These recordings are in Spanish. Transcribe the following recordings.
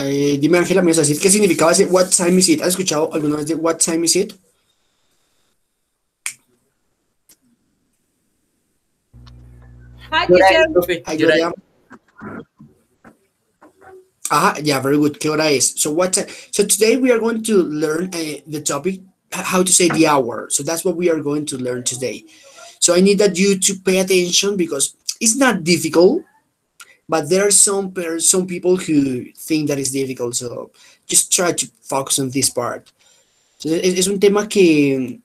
Eh, dime, Ángela, me vas a decir qué significaba ese What time is it? ¿Has escuchado alguna vez de What time is it? Hi, teacher. Hi, Gloria. Aha, yeah, very good. ¿Qué hora es? So what? So today we are going to learn uh, the topic, how to say the hour. So that's what we are going to learn today. So I need that you to pay attention because it's not difficult, but there are some some people who think that it's difficult. So just try to focus on this part. So es, es un tema que,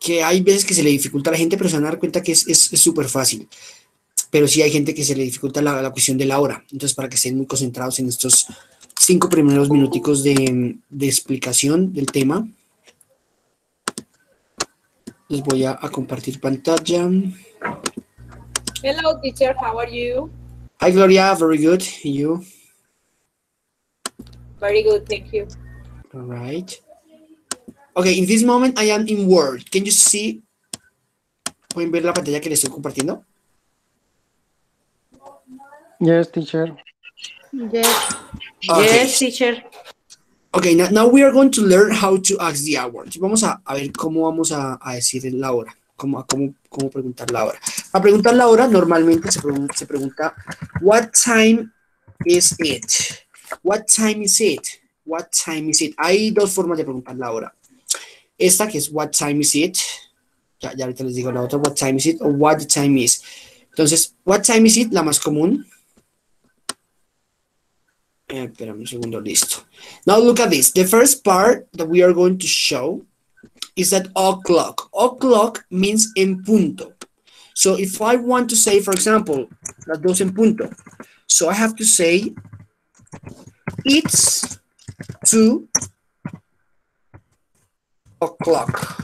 que hay veces que se le dificulta a la gente, pero se van a dar cuenta que es súper es fácil. pero sí hay gente que se le dificulta la, la, cuestión de la hora. Entonces, para que estén muy concentrados en estos cinco primeros minuticos de, de explicación del tema, les voy a, a, compartir pantalla. Hello, teacher. How are you? Hi, Gloria. Very good. You? Very good. Thank you. All right. Okay, in this moment I am in Word. Can you see? ¿Pueden ver la pantalla que les estoy compartiendo? Yes, teacher. Yes. Okay. Yes, teacher. Okay, now, now, we are going to learn how to ask the hour. Vamos a, a ver cómo vamos a, a decir la hora, cómo, cómo, cómo preguntar la hora. A preguntar la hora normalmente se pregunta, what time is it? What time is it? What time is it? Hay dos formas de preguntar la hora. Esta que es what time is it? Ya, ahorita les digo la otra, what time is it? O what time is. Entonces, what time is it? La más común. Eh, un segundo, listo. Now look at this. The first part that we are going to show is that o'clock. O'clock means en punto. So if I want to say, for example, las dos en punto. So I have to say, it's two o'clock.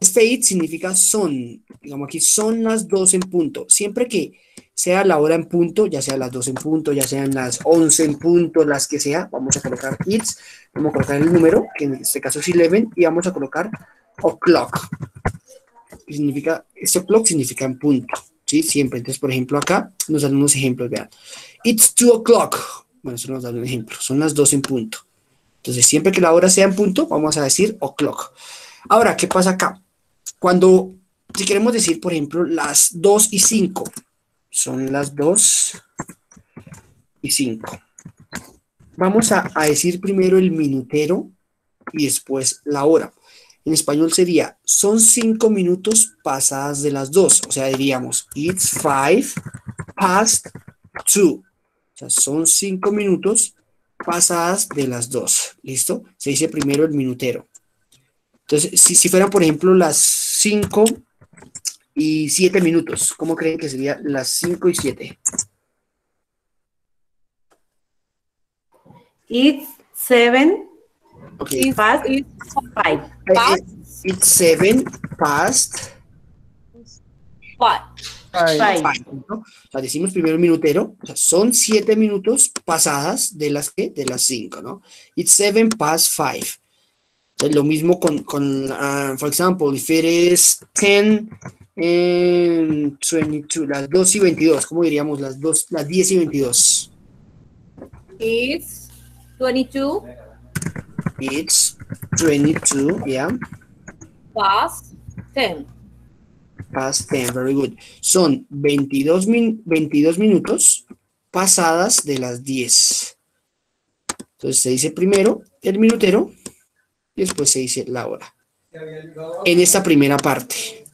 Este it significa son. Digamos aquí, son las dos en punto. Siempre que sea la hora en punto, ya sea las 2 en punto, ya sean las 11 en punto, las que sea, vamos a colocar it's, vamos a colocar el número, que en este caso es 11, y vamos a colocar o'clock. Significa, este o'clock significa en punto, ¿sí? Siempre. Entonces, por ejemplo, acá nos dan unos ejemplos, vean. It's 2 o'clock. Bueno, eso nos da un ejemplo. Son las 2 en punto. Entonces, siempre que la hora sea en punto, vamos a decir o'clock. Ahora, ¿qué pasa acá? Cuando, si queremos decir, por ejemplo, las 2 y 5, son las 2 y 5. Vamos a, a, decir primero el minutero y después la hora. En español sería, son 5 minutos pasadas de las 2. O sea, diríamos, it's 5 past 2. O sea, son 5 minutos pasadas de las 2. ¿Listo? Se dice primero el minutero. Entonces, si, si fueran, por ejemplo, las 5 y 7 minutos. ¿Cómo creen que sería las 5 y 7? It's 7. Okay. It's past. It's 5. Past. It's 7 past 5. Five. five, ¿no? O sea, decimos primero el minutero. O sea, son 7 minutos pasadas de las que de las 5, ¿no? It's 7 past 5. Entonces, lo mismo con, con uh, for example, if it is 10 and 22, las 2 y 22, ¿cómo diríamos? Las, dos, las 10 y 22. It's 22 It's 22, yeah, past 10. past 10, very good. Son 22, min 22 minutos pasadas de las 10. Entonces se dice primero el minutero y después se dice la hora. En esta primera parte.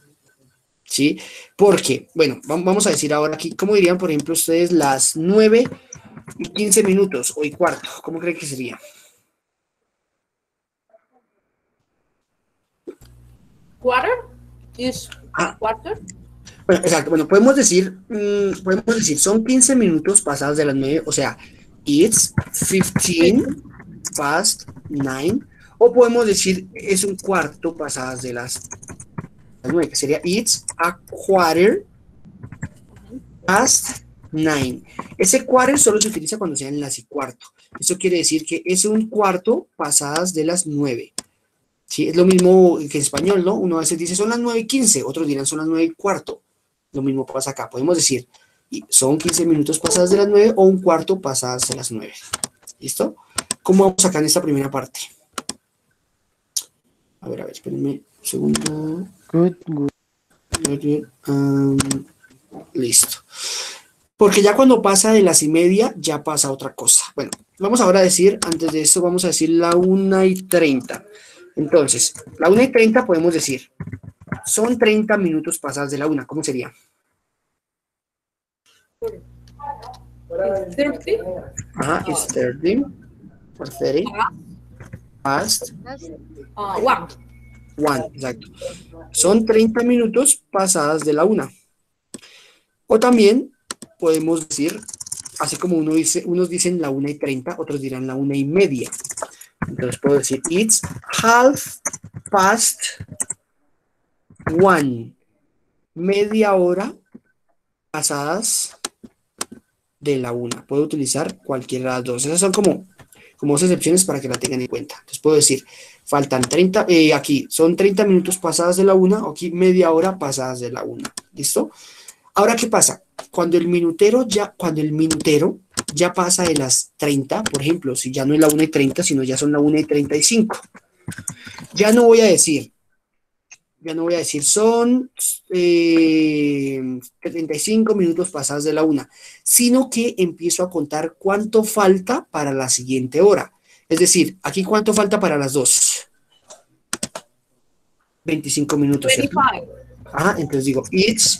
¿Sí? Porque, bueno, vamos a decir ahora aquí, ¿cómo dirían, por ejemplo, ustedes las 9 y 15 minutos o y cuarto? ¿Cómo creen que sería? Quarter is Ah. quarter. Bueno, exacto. Bueno, podemos decir, mmm, podemos decir, son 15 minutos pasados de las 9, o sea, it's 15 past 9. O podemos decir, es un cuarto pasadas de las, las 9, que sería it's a quarter past 9. Ese quarter solo se utiliza cuando sean las y cuarto. Eso quiere decir que es un cuarto pasadas de las 9. Sí, es lo mismo que en español, ¿no? Uno a veces dice son las 9 y 15, otros dirán son las 9 y cuarto. Lo mismo pasa acá. Podemos decir son 15 minutos pasadas de las 9 o un cuarto pasadas de las 9. ¿Listo? ¿Cómo vamos acá en esta primera parte? A ver, a ver, espérenme un segundo. Good, good. Good, good. Um, listo. Porque ya cuando pasa de las y media, ya pasa otra cosa. Bueno, vamos ahora a decir, antes de eso, vamos a decir la 1 y 30. Entonces, la 1 y 30 podemos decir, son 30 minutos pasadas de la 1. ¿Cómo sería? 30 Ajá, it's 30 or 30 past uh, 1. 1, exacto. Son 30 minutos pasadas de la 1. O también podemos decir, así como uno dice, unos dicen la 1 y 30, otros dirán la 1 y media. Entonces puedo decir, it's half past one. Media hora pasadas de la 1. Puedo utilizar cualquiera de las dos. Esas son como, como dos excepciones para que la tengan en cuenta. Entonces puedo decir, faltan 30, eh, aquí son 30 minutos pasadas de la 1, aquí media hora pasadas de la 1. ¿Listo? Ahora, ¿qué pasa? Cuando el minutero ya, cuando el minutero ya pasa de las 30, por ejemplo, si ya no es la 1 y 30, sino ya son la 1 y 35, ya no voy a decir, ya no voy a decir, son eh, 35 minutos pasadas de la 1, sino que empiezo a contar cuánto falta para la siguiente hora. Es decir, aquí cuánto falta para las 2. 25 minutos. ¿cierto? 25. Ajá, entonces digo, it's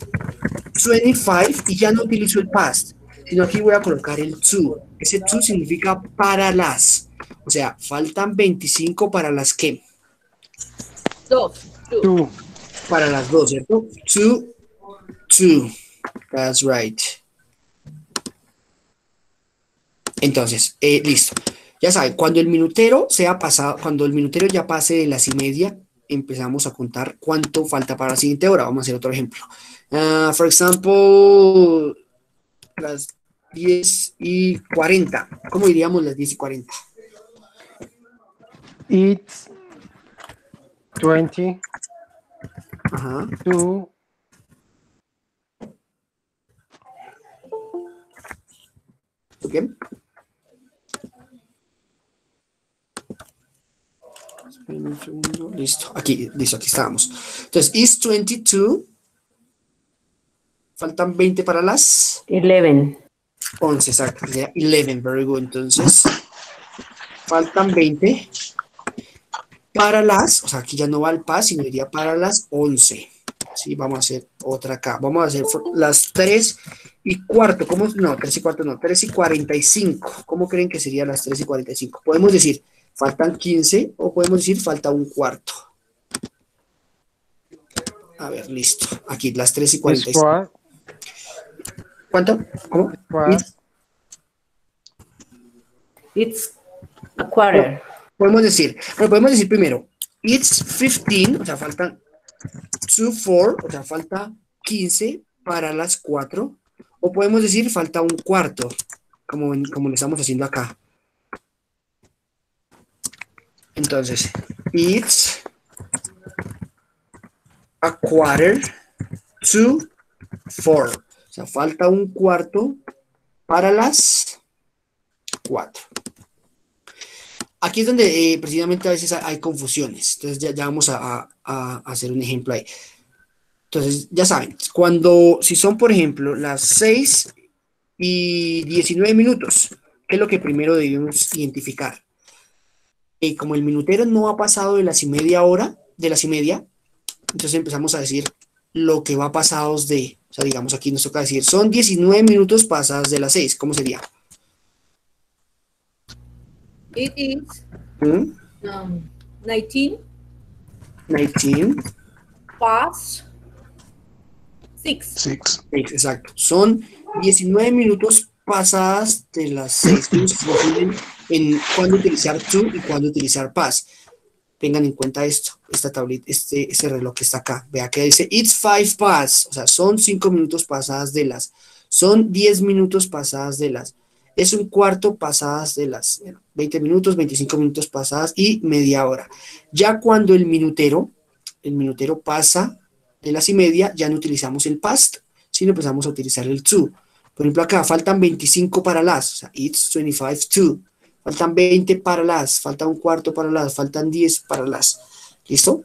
25 y ya no utilizo el past, sino aquí voy a colocar el to. Ese to significa para las. O sea, faltan 25 para las que. 2. 2. Two. Para las dos, ¿cierto? To, to. That's right. Entonces, eh, listo. Ya saben, cuando el minutero sea pasado, cuando el minutero ya pase de las y media, empezamos a contar cuánto falta para la siguiente hora. Vamos a hacer otro ejemplo. Ah, for example, las 10 y 40. ¿Cómo diríamos las 10 y 40? It's 22 Ajá. ¿Ok? Esperen un segundo. Listo. Aquí, listo, aquí estábamos. Entonces, is 22. Faltan 20 para las 11. 11, exacto. sería 11, very good. Entonces, faltan 20 para las, o sea, aquí ya no va el pas, sino iría para las 11. Sí, vamos a hacer otra acá. Vamos a hacer las 3 y cuarto. ¿Cómo? No, 3 y cuarto no, 3 y 45. ¿Cómo creen que serían las 3 y 45? Podemos decir, faltan 15 o podemos decir, falta un cuarto. A ver, listo. Aquí, las 3 y It's 45. four. ¿Cuánto? ¿Cómo? It's a quarter. Podemos decir, bueno, podemos decir primero, it's 15, o sea, faltan 2, 4, o sea, falta 15 para las 4, o podemos decir falta un cuarto, como, como lo estamos haciendo acá. Entonces, it's a quarter to 4, o sea, falta un cuarto para las 4. Aquí es donde eh, precisamente a veces hay confusiones. Entonces ya, vamos a, hacer un ejemplo ahí. Entonces, ya saben, cuando, si son, por ejemplo, las 6 y 19 minutos, ¿qué es lo que primero debemos identificar? Eh, como el minutero no ha pasado de las y media hora, de las y media, entonces empezamos a decir lo que va pasados de, o sea, digamos aquí nos toca decir, son 19 minutos pasadas de las 6, ¿cómo sería? It is ¿Mm? um, 19 19. past 6. Six. Ex- Exacto. Son 19 minutos pasadas de las 6 que nos en cuándo utilizar to y cuándo utilizar pass. Tengan en cuenta esto, esta tablita, este, este reloj que está acá. Vea que dice it's five past, o sea, son 5 minutos pasadas de las, son 10 minutos pasadas de las, es un cuarto pasadas de las, bueno, 20 minutos, 25 minutos pasadas y media hora. Ya cuando el minutero, el minutero pasa de las y media, ya no utilizamos el past, sino empezamos a utilizar el to. Por ejemplo, acá faltan 25 para las, o sea, it's 25 to. Faltan 20 para las, falta un cuarto para las, faltan 10 para las. ¿Listo?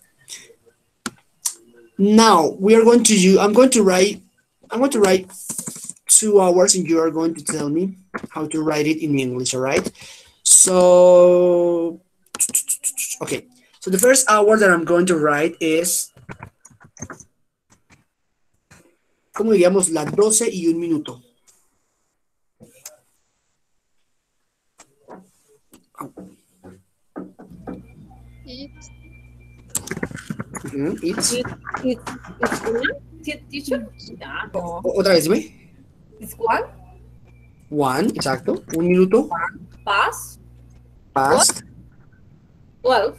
Now, we are going to use, I'm going to write, I'm going to write two hours and you are going to tell me how to write it in English, all right? So, okay. So the first hour that I'm going to write is, ¿cómo diríamos? Las 12 y un minuto. It's- mm-hmm. It, it, it's one? Te- Teacher? Yeah, no. o- Otra vez, dime. It's one? One, exacto. Un minuto. Pass? Past. Twelve?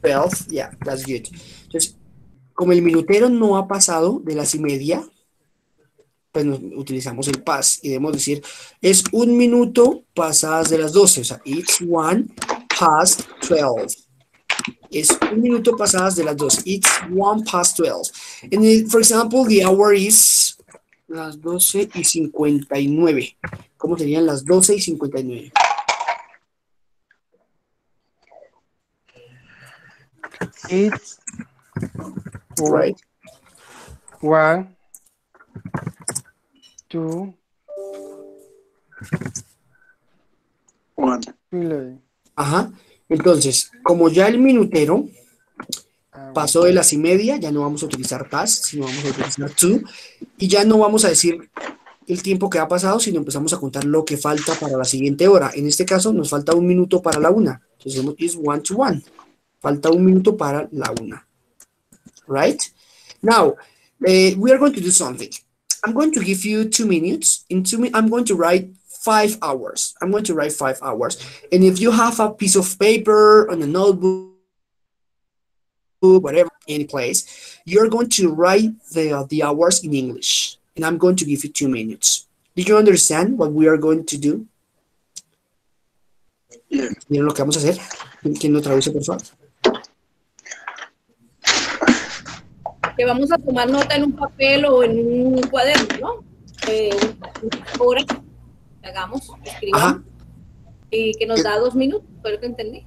12. Yeah, that's good. Entonces, como el minutero no ha pasado de las y media, pues nos utilizamos el pass y debemos decir, es un minuto pasadas de las 12. O sea, it's one past 12. Es un minuto pasadas de las 12. It's one past 12. And then, for example, the hour is las 12 y 59. ¿Cómo serían las 12 y 59? It's Right. one, two, One. Ajá. Entonces, como ya el minutero pasó de las y media, ya no vamos a utilizar past, sino vamos a utilizar to, y ya no vamos a decir el tiempo que ha pasado, sino empezamos a contar lo que falta para la siguiente hora. En este caso, nos falta un minuto para la una. Entonces, decimos is one to one. Falta un minuto para la una. Right? Now, eh, we are going to do something. I'm going to give you two minutes. In two minutes, I'm going to write five hours. I'm going to write five hours. And if you have a piece of paper on a notebook, whatever, any place, you're going to write the, the hours in English. And I'm going to give you two minutes. Did you understand what we are going to do? Yeah. Miren lo que vamos a hacer. ¿Quién lo traduce, por favor? Que vamos a tomar nota en un papel o en un cuaderno, ¿no? Eh, horas hagamos, escribamos. Ajá. Y que nos da dos minutos, fue lo que entendí.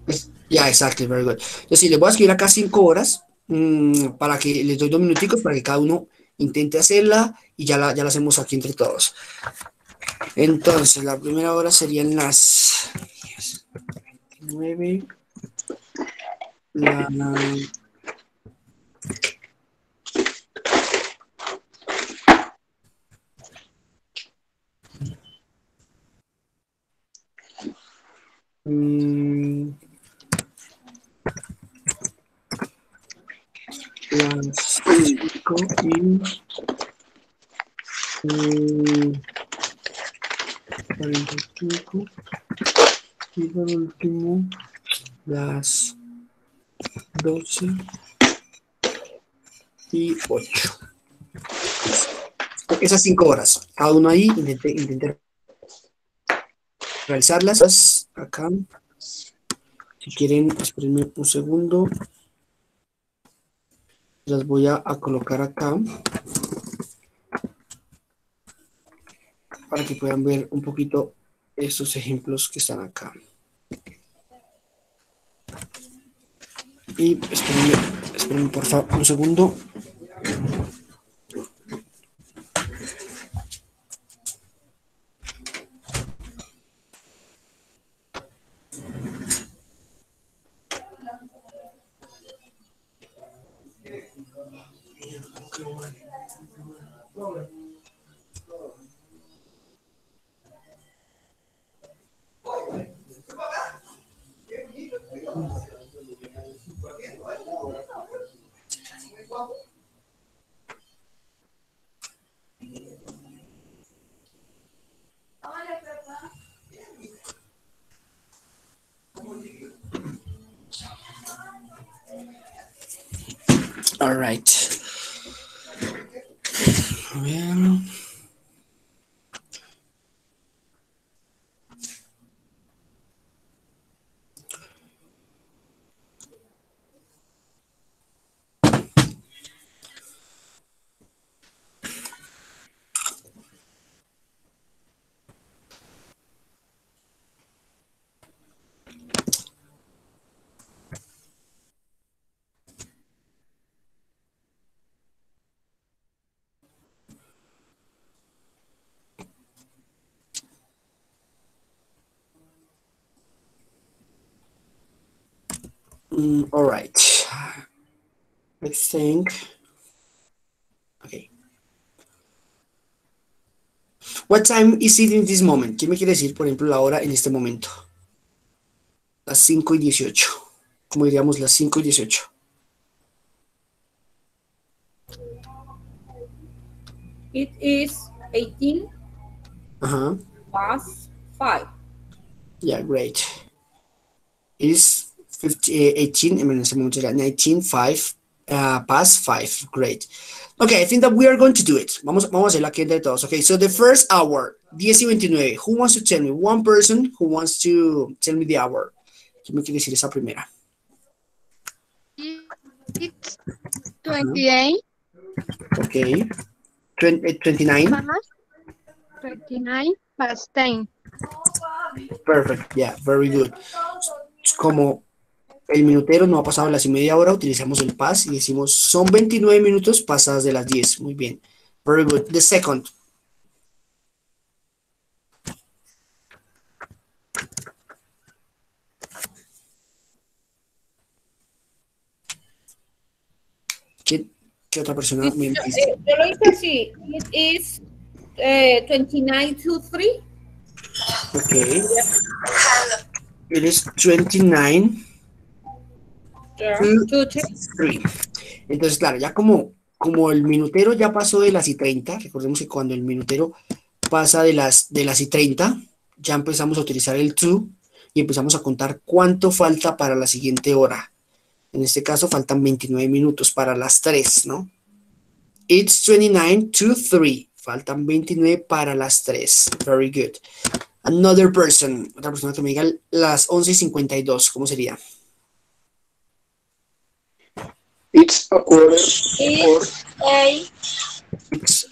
Yeah, exactly, very good. Entonces, sí, les voy a escribir acá cinco horas mm, para que les doy dos minuticos para que cada uno intente hacerla y ya la, ya la hacemos aquí entre todos. Entonces, la primera hora serían las 9, la, Mm, las cinco y eh, cuarenta y cinco y por último las doce y ocho. Esas cinco horas cada uno ahí intente, intente realizarlas. Acá si quieren espérenme un segundo las voy a, a colocar acá para que puedan ver un poquito estos ejemplos que están acá. Y espérenme, espérenme por favor un segundo. Right. Mm, all right. I think. Okay. What time is it in this moment? ¿Qué me quiere decir, por ejemplo, la hora en este momento? Las 5 y 18. Como diríamos, las 5 y 18. It is 18 Ajá. past 5. Yeah, great. Is 50, eh, 18, I mean, en este momento era 19, 5, uh, past 5. Great. Okay, I think that we are going to do it. Vamos, vamos a hacerlo aquí entre todos. Okay, so the first hour, 10 y 29. Who wants to tell me? One person who wants to tell me the hour. ¿Qué me quiere decir esa primera? It's 28 Okay. Twen- eh, 29. past 29 past 10. Perfect. Yeah, very good. Como el minutero no ha pasado las y media hora, utilizamos el pass y decimos son 29 minutos pasadas de las 10. Muy bien. Very good. The second. ¿Qué, qué otra persona me Yo, eh, yo lo hice así. It is eh, 29 to 3. Okay. It is 29 Mm. to 3. Three. Entonces, claro, ya como, como el minutero ya pasó de las y 30, recordemos que cuando el minutero pasa de las, de las y 30, ya empezamos a utilizar el to y empezamos a contar cuánto falta para la siguiente hora. En este caso faltan 29 minutos para las 3, ¿no? It's 29 to 3. Faltan 29 para las 3. Very good. Another person, otra persona que me diga las 11 y 52, ¿cómo sería? It's a quarter. It's 8 It's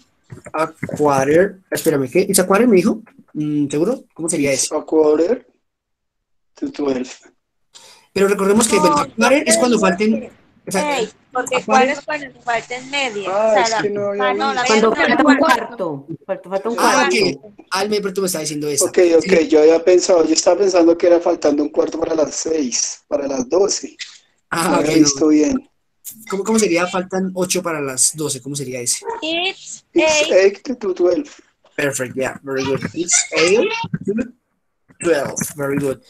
a quarter. Espérame, ¿qué? ¿It's a quarter me dijo? Mm, ¿Seguro? ¿Cómo sería it's eso? a quarter to 12. Pero recordemos que bueno, a quarter es cuando falten. Exacto. Porque cuál es cuando falten media. Ah, o sea, es la- que no había ah, no, la. Cuando falta no un cuarto. Falta, falta un Ah, cuarto. ok. Alme, pero tú me estás diciendo eso. Ok, ok, yo había pensado, yo estaba pensando que era faltando un cuarto para las 6, para las 12. Ah, No ok, había no. visto bien. ¿Cómo, cómo sería? Faltan 8 para las 12. ¿Cómo sería ese? It's It's eight 8 to 12. Perfect, yeah, very good. It's 8 to 12. Very good.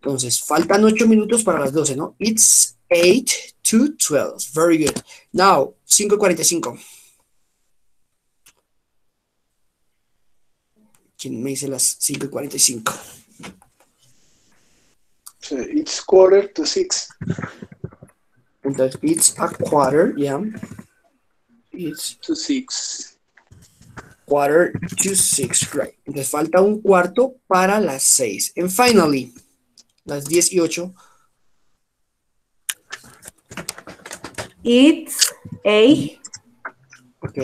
Entonces, faltan 8 minutos para las 12, ¿no? It's 8 to 12. Very good. Now, 5.45. ¿Quién me dice las 5.45? So it's quarter to 6. Entonces, it's a quarter, yeah. It's To 6. quarter to 6, right. Entonces, falta un cuarto para las 6. And finally, las 10 y 8. It's eight Ok,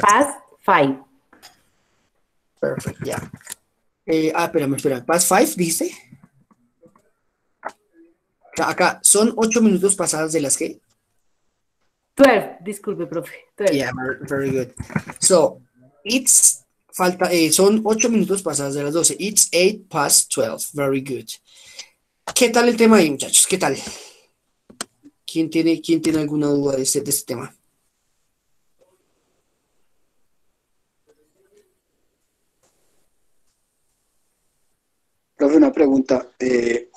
past five. perfect, yeah. Eh, ah, espérame, espérame. Past 5, ¿dice? Acá, ¿son 8 minutos pasadas de las que? Twelve, disculpe, profe. Twelve. Yeah, very, good. So, it's, falta, eh, son 8 minutos pasadas de las 12. It's 8 past 12. Very good. ¿Qué tal el tema ahí, muchachos? ¿Qué tal? ¿Quién tiene, quién tiene alguna duda de este, de este tema? Profe, una pregunta. eh,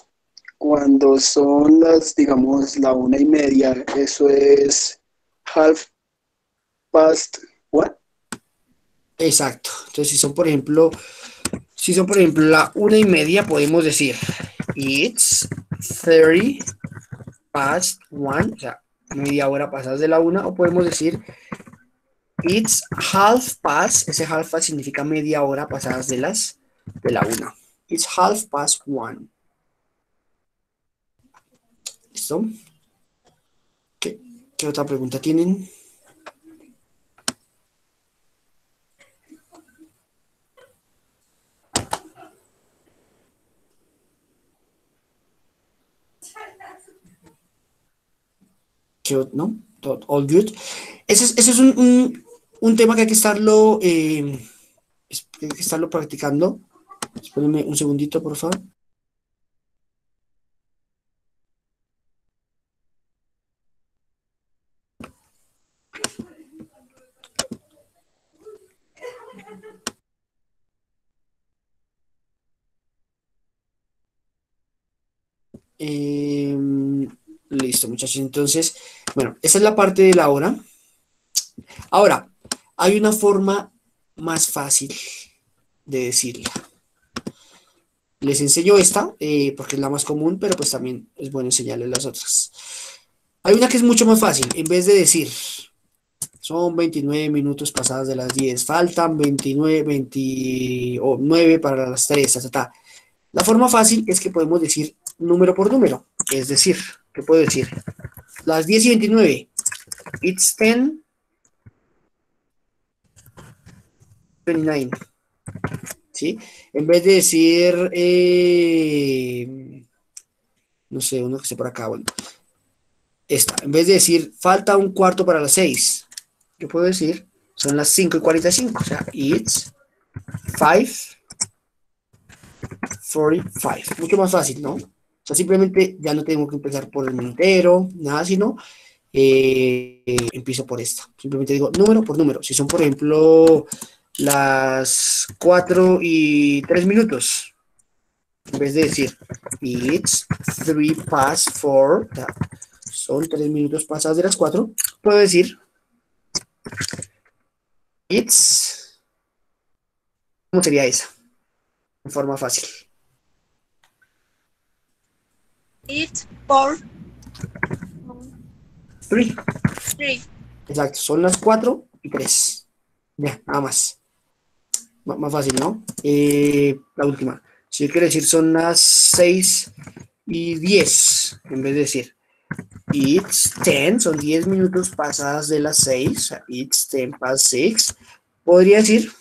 cuando son las, digamos, la una y media, eso es half past what? Exacto. Entonces, si son, por ejemplo, si son, por ejemplo, la una y media, podemos decir it's 30 past one, o sea, media hora pasadas de la una, o podemos decir it's half past, ese half past significa media hora pasadas de las de la una. It's half past one. ¿Qué, qué otra pregunta tienen? que, ¿no? All good. Ese es, ese es un, un- tema que hay que estarlo, eh, hay que estarlo practicando. Espérenme un segundito, por favor. Em, listo, muchachos. Entonces, bueno, esa es la parte de la hora. Ahora, hay una forma más fácil de decirla. Les enseño esta, eh, porque es la más común, pero pues también es bueno enseñarles las otras. Hay una que es mucho más fácil. En vez de decir, son 29 minutos pasadas de las 10, faltan 29, 29 para las 3, ta, ta. La forma fácil es que podemos decir número por número. Es decir, ¿qué puedo decir? Las 10 y 29. It's 10. 29. ¿Sí? En vez de decir, eh, no sé, uno que esté por acá, bueno. Esta, en vez de decir, falta un cuarto para las 6, ¿qué puedo decir? Son las 5 y 45, o sea, it's 5 45. Mucho más fácil, ¿no? Sea, simplemente ya no tengo que empezar por el minutero, nada, sino eh, empiezo por esta. Simplemente digo número por número. Si son, por ejemplo, las 4 y 3 minutos, en vez de decir it's 3 past 4, son 3 minutos pasados de las 4, puedo decir it's, ¿cómo sería esa? En forma fácil. It's four, 3. three. Exacto, son las 4 y 3. Ya, nada más. M- más fácil, ¿no? Eh, la última. Si yo quiero decir son las 6 y 10, en vez de decir it's 10, son 10 minutos pasadas de las 6, o sea, it's 10 past 6, podría decir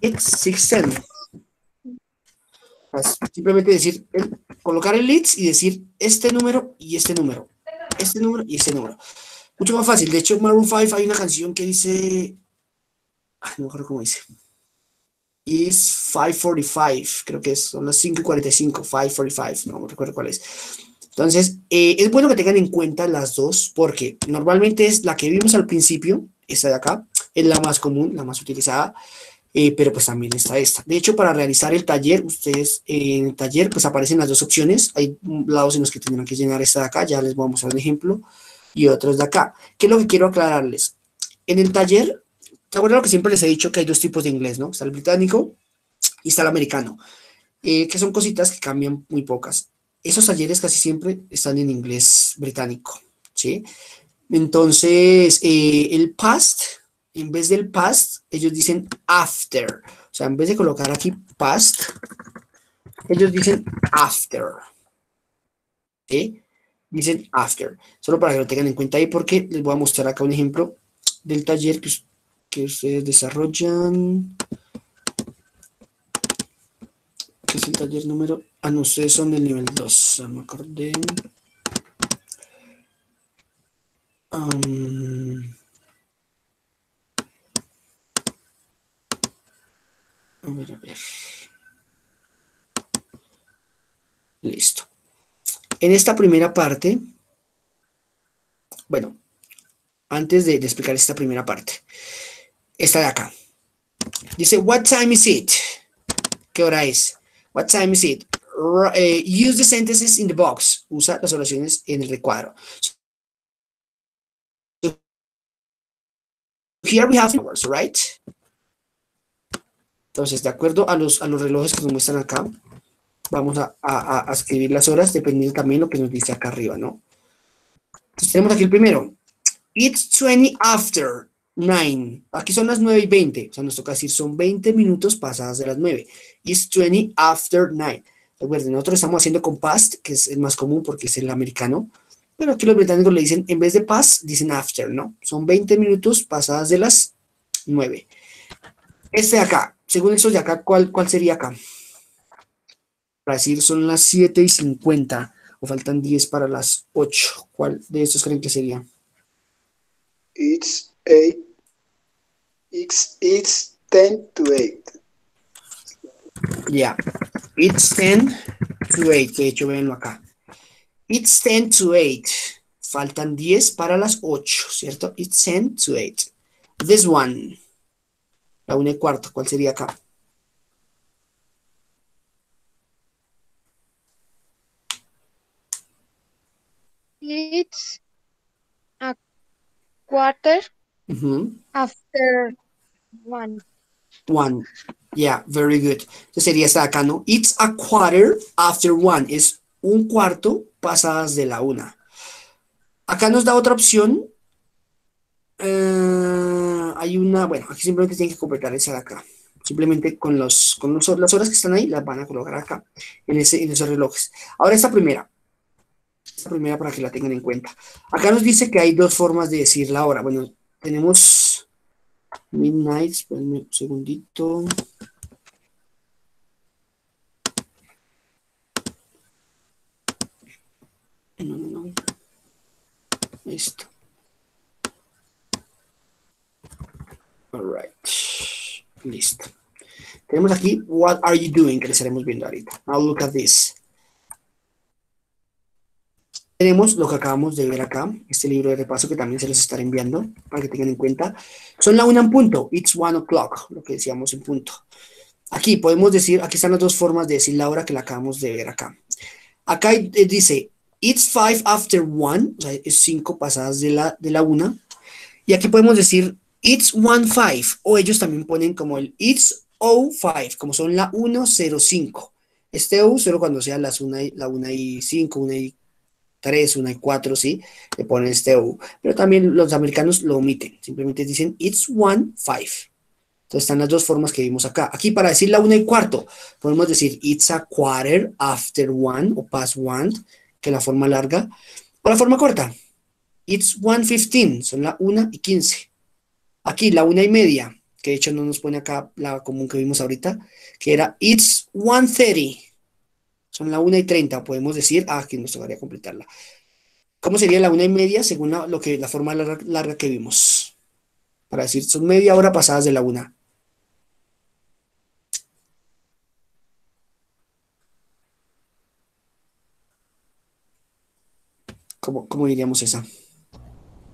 it's 610. Simplemente decir, colocar el it's y decir este número y este número este número y este número. Mucho más fácil. De hecho, Maroon 5 hay una canción que dice. Ay, no me acuerdo cómo dice. Is 545, creo que es, son las 5.45, 545, no me recuerdo cuál es. Entonces, eh, es bueno que tengan en cuenta las dos, porque normalmente es la que vimos al principio, esta de acá, es la más común, la más utilizada, eh, pero pues también está esta. De hecho, para realizar el taller, ustedes eh, en el taller pues aparecen las dos opciones. Hay lados en los que tendrán que llenar esta de acá, ya les voy a mostrar un ejemplo, y otros de acá. ¿Qué es lo que quiero aclararles? En el taller, ¿te acuerdan lo que siempre les he dicho que hay dos tipos de inglés, ¿no? Está el británico y está el americano, eh, que son cositas que cambian muy pocas. Esos talleres casi siempre están en inglés británico, ¿sí? Entonces, eh, el past, en vez del past, ellos dicen after. O sea, en vez de colocar aquí past, ellos dicen after. ¿Sí? Dicen after. Solo para que lo tengan en cuenta ahí, porque les voy a mostrar acá un ejemplo del taller que, que ustedes desarrollan. ¿Qué es el taller número? Ah, no, ustedes son del nivel 2. Ya me acordé. Am, Listo. En esta primera parte, bueno, antes de, explicar esta primera parte, esta de acá. Dice, what time is it? ¿Qué hora es? What time is it? Eh, use the sentences in the box. Usa las oraciones en el recuadro. Here we have hours, right? Entonces, de acuerdo a los, a los relojes que nos muestran acá, vamos a, a- a- escribir las horas dependiendo también lo que nos dice acá arriba, ¿no? Entonces, tenemos aquí el primero. It's 20 after 9. Aquí son las 9 y 20. O sea, nos toca decir son 20 minutos pasadas de las 9. It's 20 after 9. Recuerden, nosotros estamos haciendo con past, que es el más común porque es el americano. Pero aquí los británicos le dicen, en vez de past, dicen after, ¿no? Son 20 minutos pasadas de las 9. Este de acá, según estos de acá, ¿cuál, cuál sería acá? Para decir, son las 7 y 50, o faltan 10 para las 8. ¿Cuál de estos creen que sería? It's eight. It's it's ten to eight. Ya. It's 10 to 8, que de hecho véanlo acá. It's 10 to 8. Faltan 10 para las 8, ¿cierto? It's 10 to 8. This one. La 1 y cuarto, ¿cuál sería acá? It's a quarter after one. One. Yeah, very good. Sería esta acá, ¿no? It's a quarter after one. Es un cuarto pasadas de la una. Acá nos da otra opción eh, hay una, bueno, aquí simplemente tienen que completar esa de acá. Simplemente con, los, con los- las horas que están ahí las van a colocar acá, en, ese, en esos relojes. Ahora esta primera. Esta primera para que la tengan en cuenta. Acá nos dice que hay dos formas de decir la hora. Bueno, tenemos midnight, espérenme un segundito. No, no, no. Listo. Alright. Listo. Tenemos aquí What are you doing? Que les estaremos viendo ahorita. Now look at this. Tenemos lo que acabamos de ver acá, este libro de repaso que también se los estaré enviando para que tengan en cuenta. Son la una en punto, it's one o'clock, lo que decíamos en punto. Aquí podemos decir, aquí están las dos formas de decir la hora que la acabamos de ver acá. Acá eh, dice, it's five after one, o sea, es cinco pasadas de la, de la una. Y aquí podemos decir, it's one five, o ellos también ponen como el it's o five, como son la 105. Este O solo cuando sea las una y, la 1 y 5, 1 y 3, 1 y 4, ¿sí? Le ponen este O. Pero también los americanos lo omiten, simplemente dicen it's one five. Entonces están las dos formas que vimos acá. Aquí para decir la 1 y cuarto, podemos decir it's a quarter after one o past one, que es la forma larga. O la forma corta, it's 1.15, son la 1 y 15. Aquí la 1 y media, que de hecho no nos pone acá la común que vimos ahorita, que era it's 1.30. Son la 1 y 30, podemos decir, ah, aquí nos tocaría completarla. ¿Cómo sería la 1 y media según la, lo que, la forma larga, larga que vimos? Para decir, son media hora pasadas de la 1. ¿Cómo, cómo diríamos esa?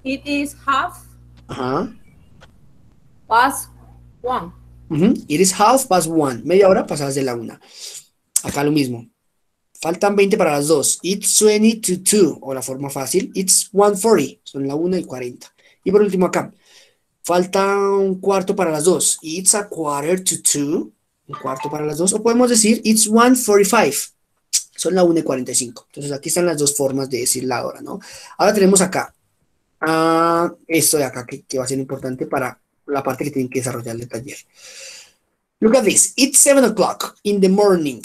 It is half Ajá. Past one. It is half past one. Media hora pasadas de la una. Acá lo mismo. Faltan 20 para las 2. It's 20 to 2. O la forma fácil. It's 1.40. Son la 1 y 40. Y por último acá. Falta un cuarto para las 2. It's a quarter to 2. Un cuarto para las 2. O podemos decir it's 1.45. Son la 1 y 45. Entonces aquí están las dos formas de decir la hora, ¿no? Ahora tenemos acá. ah, esto de acá que va a ser importante para la parte que tienen que desarrollar el taller. Look at this. It's 7 o'clock in the morning.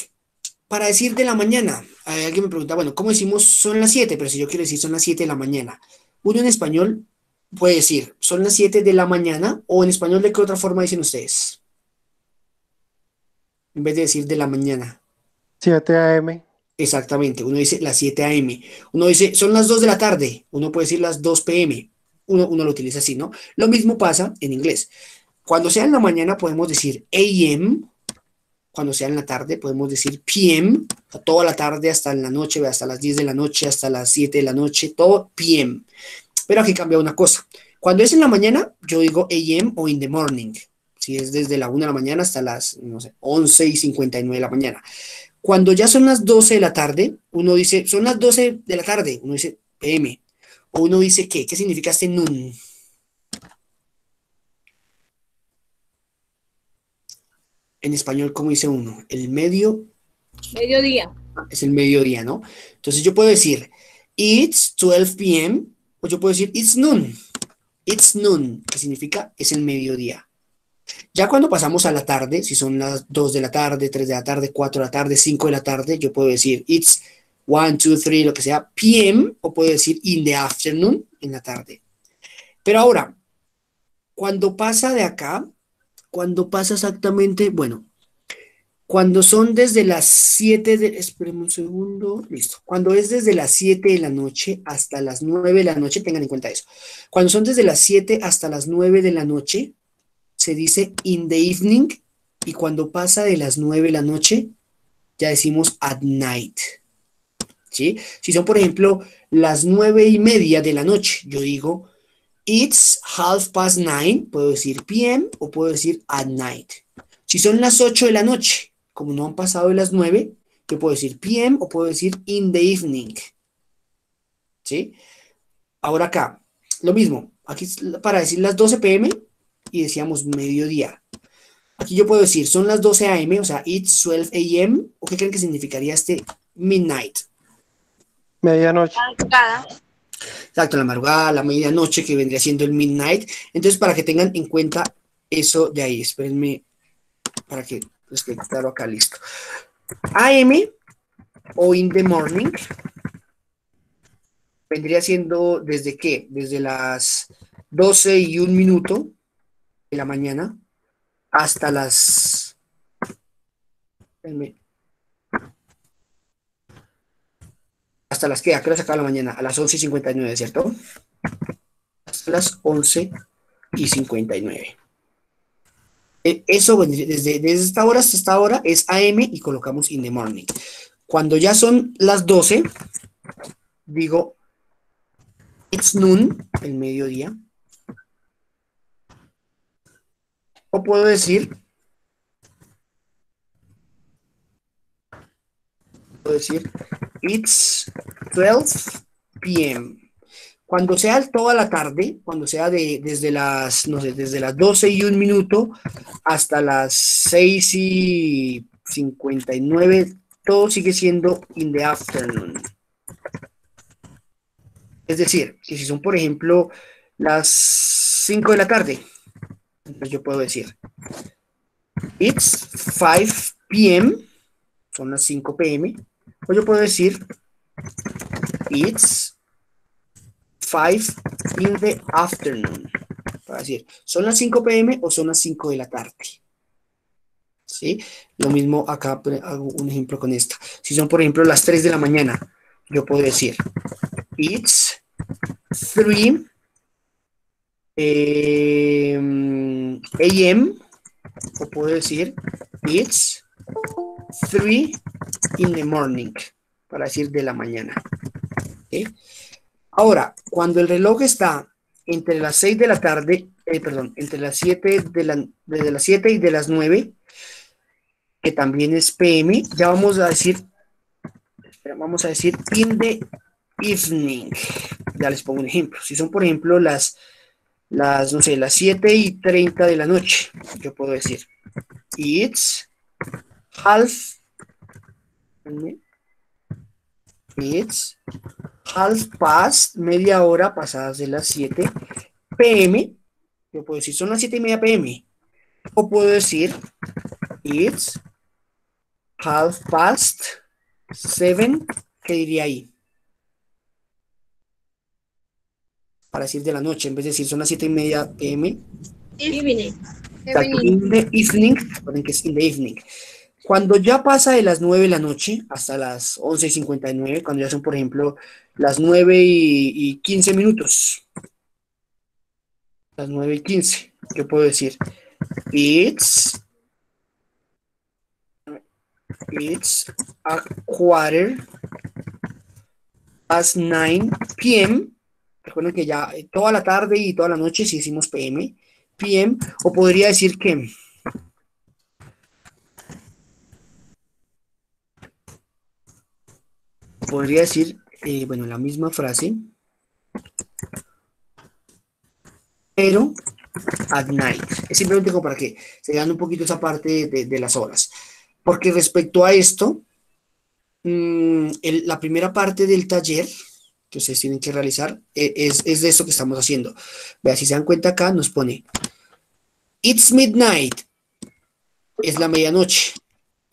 Para decir de la mañana, alguien me pregunta, bueno, ¿cómo decimos son las 7? Pero si yo quiero decir son las 7 de la mañana. Uno en español puede decir son las 7 de la mañana o en español de qué otra forma dicen ustedes. En vez de decir de la mañana. 7 AM. Exactamente, uno dice las 7 a.m. Uno dice son las 2 de la tarde. Uno puede decir las 2 p.m. Uno, uno lo utiliza así, ¿no? Lo mismo pasa en inglés. Cuando sea en la mañana podemos decir a.m. Cuando sea en la tarde podemos decir p.m. toda la tarde hasta la noche, hasta las 10 de la noche, hasta las 7 de la noche, todo p.m. Pero aquí cambia una cosa. Cuando es en la mañana, yo digo a.m. o in the morning. Si es desde la 1 de la mañana hasta las, no sé, 11 y 59 de la mañana. Cuando ya son las 12 de la tarde, uno dice, son las 12 de la tarde, uno dice PM. Uno dice, ¿qué? ¿Qué significa este nun? En español, ¿cómo dice uno? El medio Mediodía. es el mediodía, ¿no? Entonces yo puedo decir, it's 12 p.m. o yo puedo decir, it's noon. It's noon, que significa es el mediodía. Ya cuando pasamos a la tarde, si son las 2 de la tarde, 3 de la tarde, 4 de la tarde, 5 de la tarde, yo puedo decir it's 1, 2, 3, lo que sea, PM, o puedo decir in the afternoon, en la tarde. Pero ahora, cuando pasa de acá, cuando pasa exactamente, bueno, cuando son desde las 7 de, espérenme un segundo, listo. Cuando es desde las 7 de la noche hasta las 9 de la noche, tengan en cuenta eso. Cuando son desde las 7 hasta las 9 de la noche, se dice in the evening y cuando pasa de las 9 de la noche ya decimos at night. Si son, por ejemplo, las nueve y media de la noche, yo digo, it's half past nine, puedo decir PM o puedo decir at night. Si son las ocho de la noche, como no han pasado de las 9, yo puedo decir PM o puedo decir in the evening. ¿Sí? Ahora acá, lo mismo. Aquí para decir las 12 PM y decíamos mediodía. Aquí yo puedo decir, son las 12 AM, o sea, it's 12 AM, o qué creen que significaría este midnight. Medianoche. Exacto, la madrugada, la medianoche que vendría siendo el midnight. Entonces, para que tengan en cuenta eso de ahí, espérenme para que les quede claro acá, listo. AM o in the morning vendría siendo desde qué? Desde las 12 y un minuto de la mañana hasta las. Espérenme hasta las que, ¿a qué hora se acaba la mañana? A las 11 y 59, ¿cierto? Hasta las 11 y 59. E, eso, desde, desde esta hora hasta esta hora es AM y colocamos in the morning. Cuando ya son las 12, digo it's noon, el mediodía. O puedo decir puedo decir, it's 12 p.m. Cuando sea toda la tarde, cuando sea de, desde, las, no sé, desde las 12 y un minuto hasta las 6 y 59, todo sigue siendo in the afternoon. Es decir, que si son, por ejemplo, las 5 de la tarde, entonces yo puedo decir, it's 5 p.m., son las 5 p.m., o yo puedo decir, it's five in the afternoon. Para decir, ¿son las 5 pm o son las 5 de la tarde? ¿Sí? Lo mismo acá hago un ejemplo con esta. Si son, por ejemplo, las 3 de la mañana, yo puedo decir, it's 3 eh, a.m. o puedo decir, it's three in the morning, para decir de la mañana. Ahora, cuando el reloj está entre las 6 de la tarde, eh, perdón, entre las 7 de la, desde las 7 y de las 9, que también es PM, ya vamos a decir, espera, vamos a decir in the evening. Ya les pongo un ejemplo. Si son, por ejemplo, las, las no sé, las 7 y 30 de la noche, yo puedo decir, it's half minutes, half past, media hora pasadas de las 7 pm. Yo puedo decir, son las 7 y media pm. O puedo decir, it's half past 7, ¿qué diría ahí? Para decir de la noche, en vez de decir son las 7 y media pm. Evening. Evening. In the evening, recuerden es in the evening. Cuando ya pasa de las 9 de la noche hasta las 11.59, cuando ya son, por ejemplo, las 9 y, y 15 minutos, las 9 y 15, yo puedo decir, it's, it's a quarter past 9 p.m. Recuerden que ya eh, toda la tarde y toda la noche si hicimos PM, PM, o podría decir que podría decir, eh, bueno, la misma frase, pero at night. Es simplemente como para que se vean un poquito esa parte de, las horas. Porque respecto a esto, mm, la primera parte del taller que ustedes tienen que realizar e, es, es, de eso que estamos haciendo. Vea, si se dan cuenta acá, nos pone It's midnight. Es la medianoche.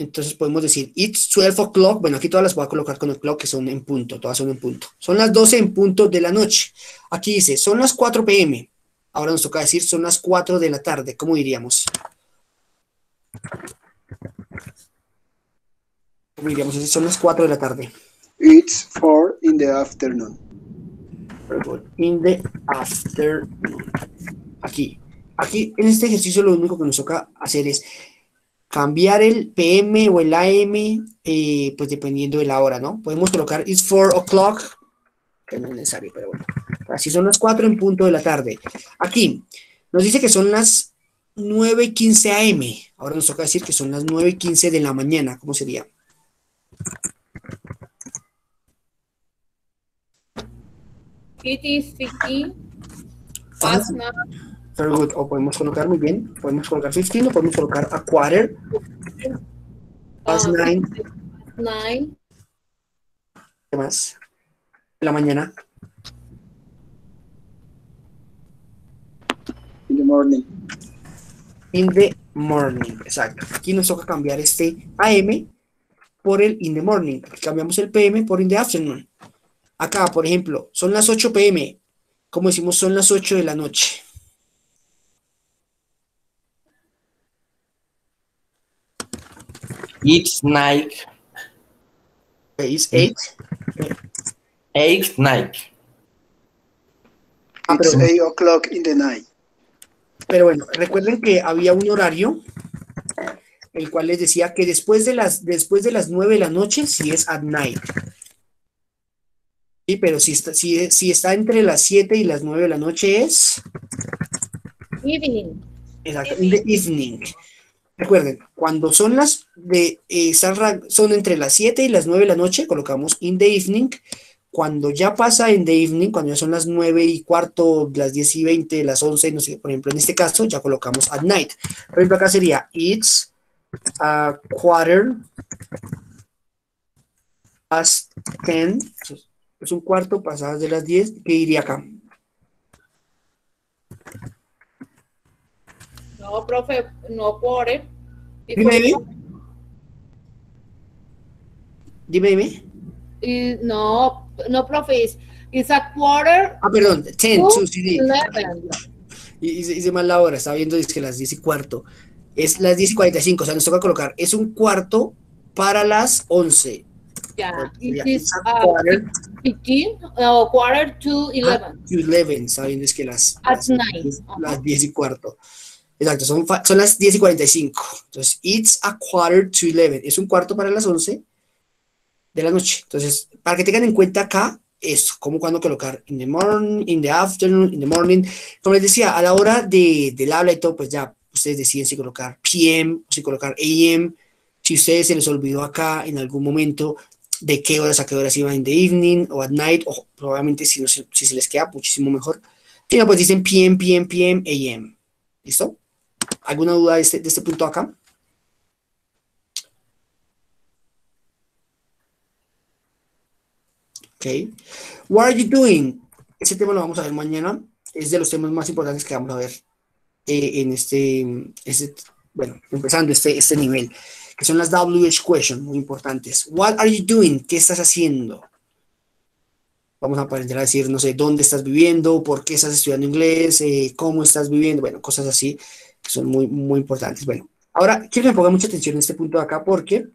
Entonces podemos decir, it's 12 o'clock. Bueno, aquí todas las voy a colocar con el clock, que son en punto, todas son en punto. Son las 12 en punto de la noche. Aquí dice, son las 4 pm. Ahora nos toca decir, son las 4 de la tarde. ¿Cómo diríamos? ¿Cómo diríamos? Son las 4 de la tarde. It's 4 in the afternoon. In the afternoon. Aquí. Aquí, en este ejercicio, lo único que nos toca hacer es cambiar el PM o el AM, eh, pues dependiendo de la hora, ¿no? Podemos colocar it's 4 o'clock, que no es necesario, pero bueno. Así son las 4 en punto de la tarde. Aquí nos dice que son las 9 y 15 AM. Ahora nos toca decir que son las 9 y 15 de la mañana. ¿Cómo sería? It is 16, Very good. O podemos colocar muy bien. Podemos colocar 15 o podemos colocar a quarter past uh, nine. nine. ¿Qué más? En la mañana. In the morning. In the morning. Exacto. Aquí nos toca cambiar este AM por el in the morning. Cambiamos el PM por in the afternoon. Acá, por ejemplo, son las 8 PM. Como decimos, son las 8 de la noche. It's night. Es 8. Eight night. Ah, It's pero, 8 o'clock in the night. pero bueno, recuerden que había un horario el cual les decía que después de las, después de las 9 de la noche, sí es at night. Sí, pero si está, si, si está entre las 7 y las 9 de la noche es Evening. exacto, in the evening. Recuerden, cuando son las de eh, son entre las 7 y las 9 de la noche, colocamos in the evening. Cuando ya pasa en the evening, cuando ya son las 9 y cuarto, las 10 y 20, las 11, no sé, por ejemplo, en este caso, ya colocamos at night. Por ejemplo, acá sería it's a quarter past 10. Es un cuarto pasadas de las 10. ¿Qué diría acá? No, profe, no quarter. Dime, dime. Dime, dime. Y- no, no, profe, es it's a quarter Ah, perdón, 10, to two, sí, sí. 11. Y- Hice, mal la hora, estaba viendo dice que las 10 y cuarto. Es las 10 y 45, o sea, nos toca colocar, es un cuarto para las 11. Yeah, Sería, it is it's a uh, quarter 15, uh, quarter to 11 to 11, sabiendo es que las, at las, night. las 10 y cuarto. Exacto, son, son las 10 y 45. Entonces, it's a quarter to 11. Es un cuarto para las 11 de la noche. Entonces, para que tengan en cuenta acá, eso, como cuando colocar in the morning, in the afternoon, in the morning. Como les decía, a la hora de, del habla y todo, pues ya ustedes deciden si colocar PM si colocar AM. Si ustedes se les olvidó acá en algún momento de qué horas a qué horas iban in the evening o at night, o probablemente si, no si se les queda muchísimo mejor. Si pues dicen PM, PM, PM, AM. ¿Listo? ¿Alguna duda de este, de este punto acá? Ok. What are you doing? Ese tema lo vamos a ver mañana. Es de los temas más importantes que vamos a ver eh, en este, este- bueno, empezando este, este nivel, que son las WH questions, muy importantes. What are you doing? ¿Qué estás haciendo? Vamos a aprender a decir, no sé, dónde estás viviendo, por qué estás estudiando inglés, eh, cómo estás viviendo, bueno, cosas así que son muy, muy importantes. Bueno, ahora quiero que me pongan mucha atención en este punto de acá porque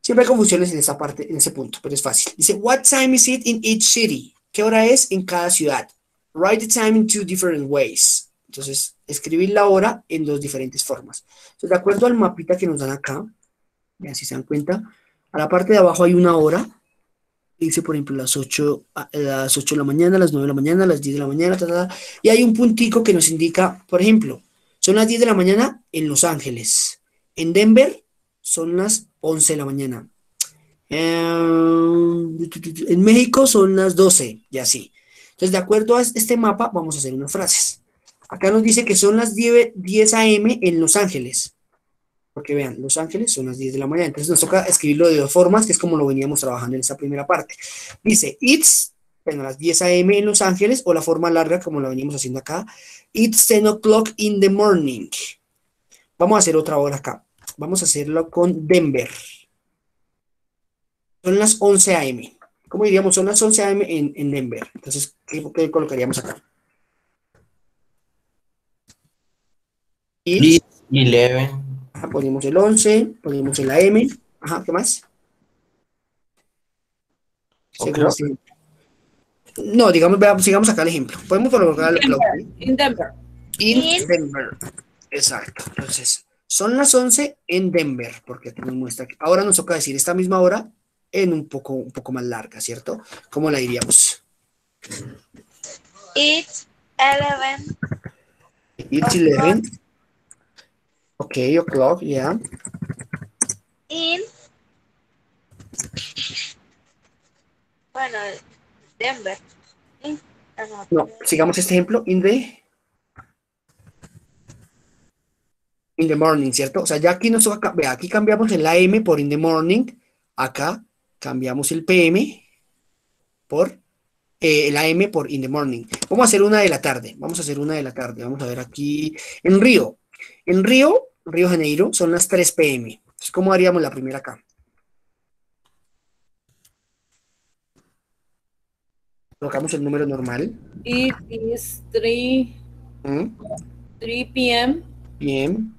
siempre hay confusiones en esta parte, en ese punto, pero es fácil. Dice, what time is it in each city? ¿Qué hora es en cada ciudad? Write the time in two different ways. Entonces, escribir la hora en dos diferentes formas. Entonces, de acuerdo al mapita que nos dan acá, vean si se dan cuenta, a la parte de abajo hay una hora, dice por ejemplo las 8, a- las 8 de la mañana, las 9 de la mañana, las 10 de la mañana, ta, ta, ta, y hay un puntico que nos indica, por ejemplo, son las 10 de la mañana en Los Ángeles. En Denver son las 11 de la mañana. Eh, En México son las 12 y así. Entonces, de acuerdo a este mapa, vamos a hacer unas frases. Acá nos dice que son las 10, 10 a.m. en Los Ángeles. Porque vean, Los Ángeles son las 10 de la mañana. Entonces nos toca escribirlo de dos formas, que es como lo veníamos trabajando en esta primera parte. Dice, it's, bueno, las 10 a.m. en Los Ángeles, o la forma larga, como la venimos haciendo acá. It's 10 o'clock in the morning. Vamos a hacer otra hora acá. Vamos a hacerlo con Denver. Son las 11 a.m. ¿Cómo diríamos? Son las 11 a.m. En, en Denver. Entonces, ¿qué, qué colocaríamos acá? It's, It's 11. ajá, ponemos el 11, ponemos el AM. Ajá, ¿qué más? Este- No, digamos, veamos, sigamos acá el ejemplo. Podemos colocar el. In Denver. In In- Denver. Exacto. Entonces, son las 11 en Denver, porque aquí nos muestra que ahora nos toca decir esta misma hora en un poco, un poco más larga, ¿cierto? ¿Cómo la diríamos? It's 11 It's 11. Ok, o'clock, yeah. in. Bueno, No, sigamos este ejemplo. In the. In the morning, ¿cierto? O sea, ya aquí nos toca. Vea, aquí cambiamos el AM por in the morning. Acá cambiamos el PM por eh, el AM por in the morning. Vamos a hacer una de la tarde. Vamos a hacer una de la tarde. Vamos a ver aquí. En Río. En Río, Río Janeiro, son las 3 PM. Entonces, ¿cómo haríamos la primera acá? Colocamos el número normal. It is 3, ¿Mm? 3 p.m. Bien.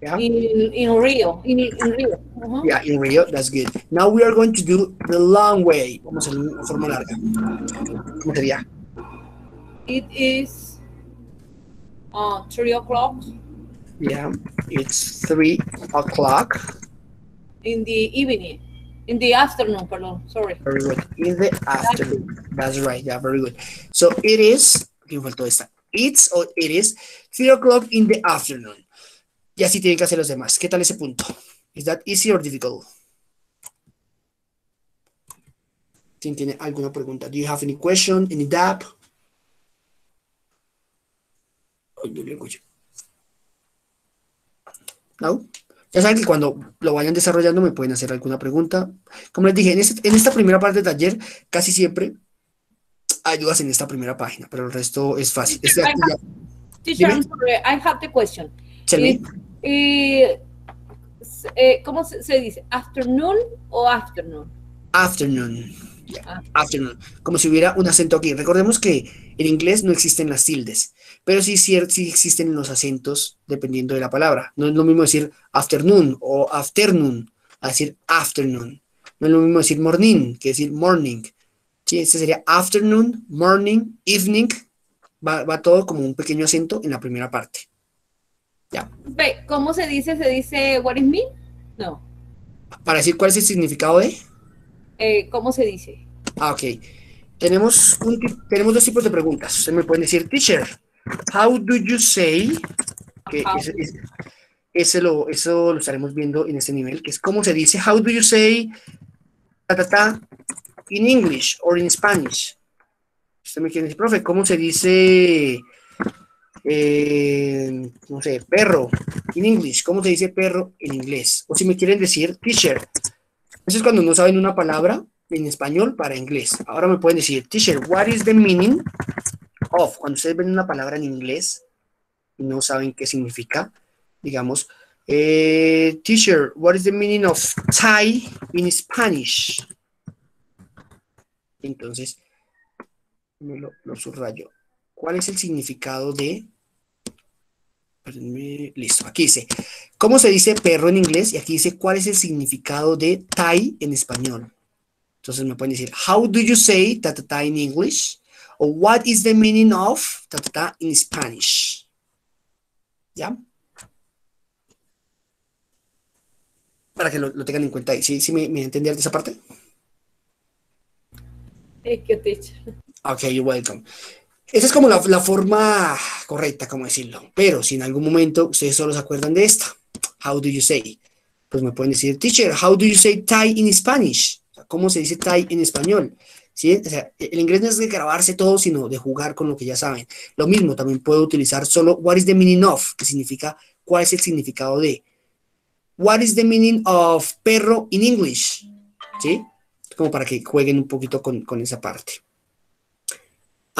Yeah. in, in Rio. In, in Rio. Ajá. Yeah, in Rio, that's good. Now we are going to do the long way. Vamos a hacer forma larga. ¿Cómo sería? It is uh, 3 o'clock Yeah, it's three o'clock. in the evening. In the afternoon, perdón, sorry. Very good. In the afternoon. That's right. Yeah, very good. So it is, me faltó esta. It's or it is three o'clock in the afternoon. Y así tienen que hacer los demás. ¿Qué tal ese punto? Is that easy or difficult? ¿Quién tiene alguna pregunta? Do you have any question, any doubt? ¿No? Ya saben que cuando lo vayan desarrollando me pueden hacer alguna pregunta. Como les dije, en, este- en esta primera parte del taller casi siempre ayudas en esta primera página, pero el resto es fácil. Este aquí ya- Teacher, I have the question. Eh, eh, ¿Cómo se, se dice? ¿Afternoon o afternoon? Afternoon. Afternoon. Como si hubiera un acento aquí. Recordemos que en inglés no existen las tildes, pero sí, sí existen los acentos dependiendo de la palabra. No es lo mismo decir afternoon o afternoon a decir afternoon. No es lo mismo decir morning que decir morning. Sí, este sería afternoon, morning, evening. Va, va todo como un pequeño acento en la primera parte. Ve, ¿Cómo se dice? ¿Se dice what is me? No. Para decir cuál es el significado de... Eh, ¿Cómo se dice? Ah, ok. Tenemos, un, tenemos dos tipos de preguntas. Ustedes me pueden decir, teacher, how do you say? Que ese, ese- ese lo, eso lo estaremos viendo en este nivel, que es cómo se dice, how do you say, ta, ta, ta, in English or in Spanish. Usted me quiere decir, profe, ¿cómo se dice, eh, no sé, perro in English? ¿Cómo se dice perro en inglés? O si me quieren decir, teacher, eso es cuando no saben una palabra en español para inglés. Ahora me pueden decir, teacher, what is the meaning of? Cuando ustedes ven una palabra en inglés y no saben qué significa, digamos, eh, teacher, what is the meaning of tie in Spanish? Entonces, me lo, lo subrayo. ¿Cuál es el significado de... Espérenme, Listo, aquí dice, ¿cómo se dice perro en inglés? Y aquí dice, ¿cuál es el significado de tie en español? Entonces me pueden decir, how do you say ta ta ta in English? O what is the meaning of ta ta ta in Spanish? ¿Ya? Para que lo, lo tengan en cuenta ahí. ¿Sí, sí me, me entendieron esa parte? Es que teacher. Ok, you're welcome. Esa es como la, forma correcta, como decirlo. Pero si en algún momento ustedes solo se acuerdan de esta, how do you say? Pues me pueden decir, teacher, how do you say tie in Spanish? ¿Cómo se dice tie en español? ¿Sí? O sea, el inglés no es de grabarse todo, sino de jugar con lo que ya saben. Lo mismo, también puedo utilizar solo what is the meaning of, que significa cuál es el significado de. What is the meaning of perro in English? ¿Sí? Como para que jueguen un poquito con, con esa parte.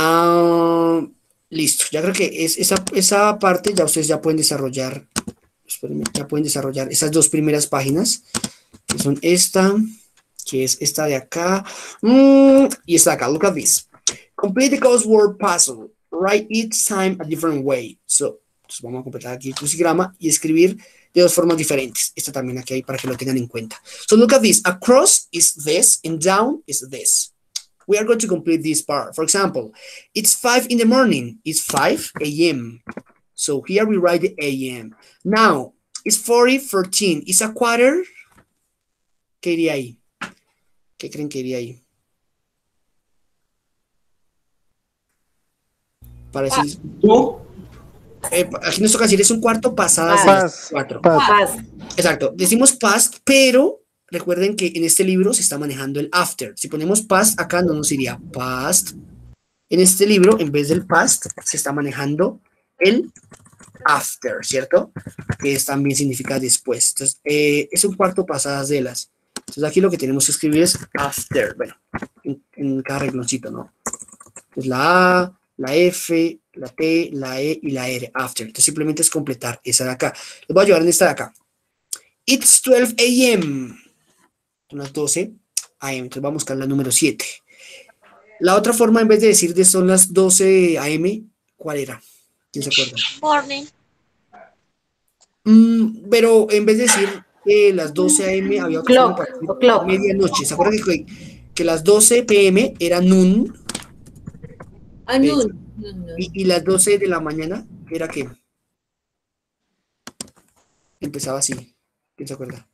Ah, listo, ya creo que es, esa, esa parte ya ustedes ya pueden desarrollar, ya pueden desarrollar esas dos primeras páginas, que son esta, que es esta de acá, mm, y esta de acá, look at this. Complete the crossword puzzle, write each time a different way. So, entonces vamos a completar aquí el crucigrama y escribir de dos formas diferentes. Esta también aquí hay para que lo tengan en cuenta. So look at this, across is this, and down is this we are going to complete this part. For example, it's 5 in the morning. It's 5 a.m. So here we write the a.m. Now, it's 40, 14. It's a quarter. ¿Qué iría ahí? ¿Qué creen que iría ahí? Para decir, Tú, eh, aquí nos toca decir es un cuarto pasadas Past. las cuatro. Past. Past. Exacto. Decimos past, pero recuerden que en este libro se está manejando el after. Si ponemos past acá no nos iría past En este libro, en vez del past, se está manejando el after, ¿cierto? Que también significa después. Entonces, eh, es un cuarto pasadas de las. Entonces, aquí lo que tenemos que escribir es after, bueno, en, en cada rengloncito, ¿no? Entonces, la A, la F, la T, la E y la R, after. Entonces, simplemente es completar esa de acá. Les voy a ayudar en esta de acá. It's 12 a.m. Son las 12 a.m. Entonces, vamos a buscar la número 7. La otra forma, en vez de decir de son las 12 a.m., ¿cuál era? ¿Quién se acuerda? Morning. Mm, pero en vez de decir que las 12 a.m. había otra Clock, forma para medianoche. ¿Se acuerdan que, que las 12 p.m. era noon Ah, noon. Noon, noon. y, y las 12 de la mañana era qué? Empezaba así. ¿Quién se acuerda?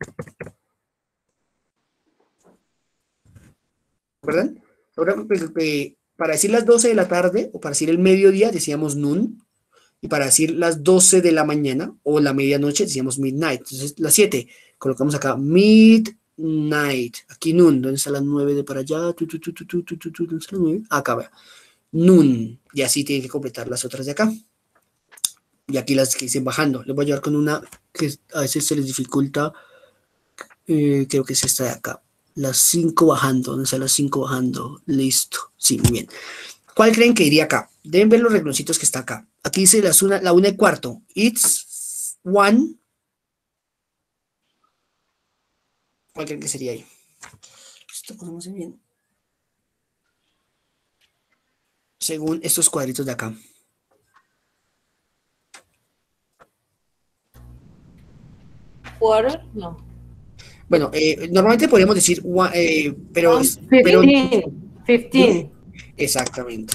Ahora, pues, eh, para decir las 12 de la tarde o para decir el mediodía decíamos noon. Y para decir las 12 de la mañana o la medianoche decíamos midnight. Entonces, las 7, colocamos acá midnight. Aquí noon. ¿Dónde está las 9 de para allá? Tu, tu, tu, tu, tu, tu, tu, tu, ¿dónde está la 9? Acá, vea. Noon. Y así tienen que completar las otras de acá. Y aquí las que dicen bajando. Les voy a llevar con una que a veces se les dificulta. eh, creo que es esta de acá. Las 5 bajando. ¿Dónde están las 5 bajando? Listo. Sí, muy bien. ¿Cuál creen que iría acá? Deben ver los rengloncitos que está acá. Aquí dice las una, la una y cuarto. It's one. ¿Cuál creen que sería ahí? Esto ponemos bien. Según estos cuadritos de acá. Quarter, no. Bueno, eh, normalmente podríamos decir, one, eh, pero, pero 15. 15. exactamente.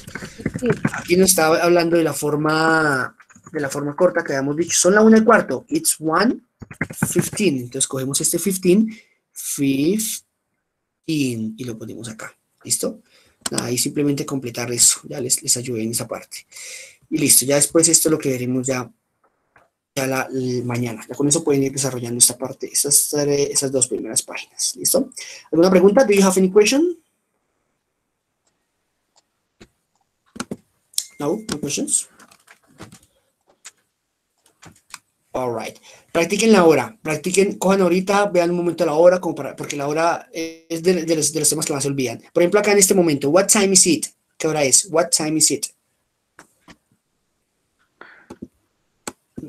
Aquí nos está hablando de la forma de la forma corta que habíamos dicho. Son la una y cuarto. It's one, 15. Entonces cogemos este 15, 15 y lo ponemos acá. ¿Listo? Ahí simplemente completar eso. Ya les, les ayudé en esa parte. Y listo. Ya después esto es lo que veremos ya, ya la, el mañana. Ya con eso pueden ir desarrollando esta parte, esas, eh, esas dos primeras páginas. ¿Listo? ¿Alguna pregunta? ¿Do you have any question? No, no questions. All right. Practiquen la hora. Practiquen, cojan ahorita, vean un momento la hora, como para, porque la hora es de, de los, de los temas que más se olvidan. Por ejemplo, acá en este momento, what time is it? ¿Qué hora es? What time is it?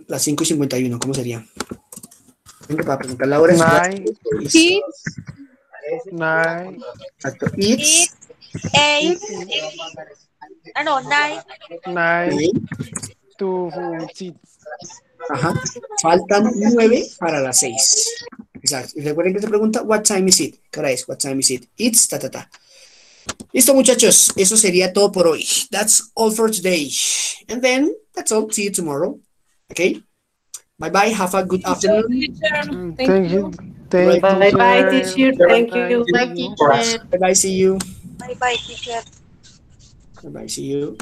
Las 5 y 51, ¿cómo sería? Venga, para preguntar la hora. Nine. It's Nine. Exacto. It's Eight. Ah, no, nine. Nine. Two. Six. Ajá. Faltan nueve para las seis. Exacto. Y recuerden que se pregunta, what time is it? ¿Qué hora es? What time is it? It's ta ta ta. Listo, muchachos. Eso sería todo por hoy. That's all for today. And then, that's all. See you tomorrow. Okay? Bye bye. Have a good afternoon. Teacher, Mm, thank Thank you. you. Thank Bye you, bye, sir. teacher. Thank you. Bye, teacher. Bye bye. See you. Bye bye, teacher. Bye bye. See you.